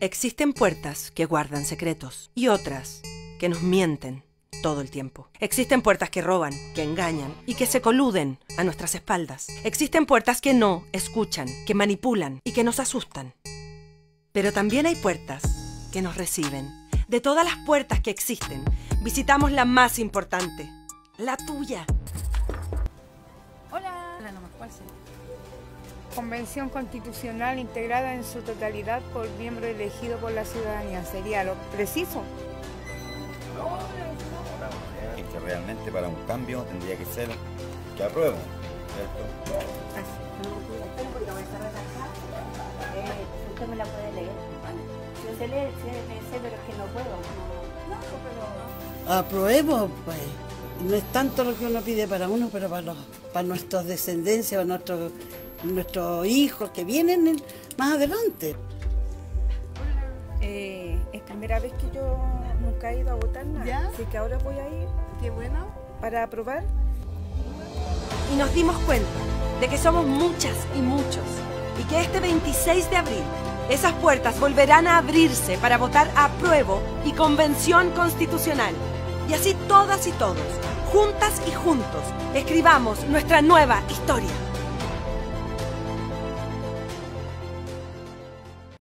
Existen puertas que guardan secretos y otras que nos mienten todo el tiempo. Existen puertas que roban, que engañan y que se coluden a nuestras espaldas. Existen puertas que no escuchan, que manipulan y que nos asustan. Pero también hay puertas que nos reciben. De todas las puertas que existen, visitamos la más importante, la tuya. Hola. Hola, nomás, ¿cuál? Convención Constitucional integrada en su totalidad por miembro elegido por la ciudadanía. Sería lo preciso. Es que realmente para un cambio tendría que ser que apruebo, ¿cierto? usted me la puede leer. Si usted lee, sí, me sé, pero es que no puedo. No, pero... Apruebo, pues. No es tanto lo que uno pide para uno, pero para, los, para nuestras descendencias, para nuestros, nuestros hijos que vienen en- más adelante. Eh, es primera vez que yo nunca he ido a votar nada. ¿Ya? Así que ahora voy a ir Qué bueno. para aprobar. Y nos dimos cuenta de que somos muchas y muchos y que este 26 de abril esas puertas volverán a abrirse para votar apruebo y convención constitucional. Y así todas y todos, juntas y juntos, escribamos nuestra nueva historia.